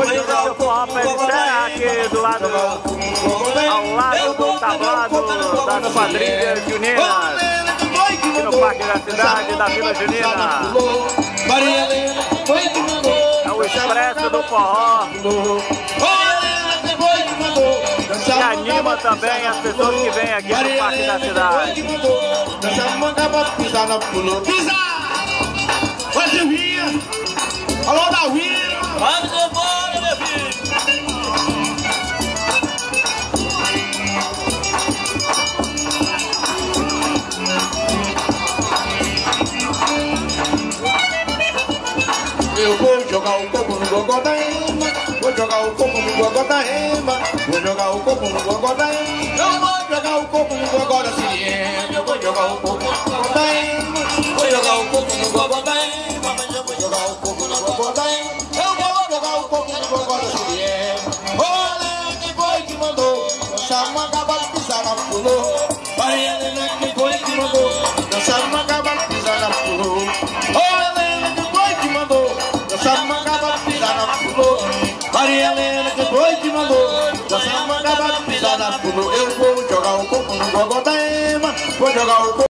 Hoje o meu forró está aqui do lado, ao lado do tablado das quadrilhas juninas, aqui no parque da cidade, da Vila Junina. É o expresso do forró. Que anima também as pessoas que vêm aqui no parque da cidade. Pisar! Eu vou jogar o coco no gogó da Vou jogar o coco no gogó da Vou jogar o coco no gogó da Eu vou jogar o coco no gogó da Eu vou jogar o coco no gogó da Vou jogar o coco no gogó da eu vou jogar o coco no gogó da Eu vou jogar o coco no gogó da Olha quem foi que mandou? Dançar uma gaba pisar na pulou. Helena quem foi Maria Helena quem foi que mandou? Gaba pisar na pulou Eu vou jogar o coco no gogó da Ema Vou jogar o coco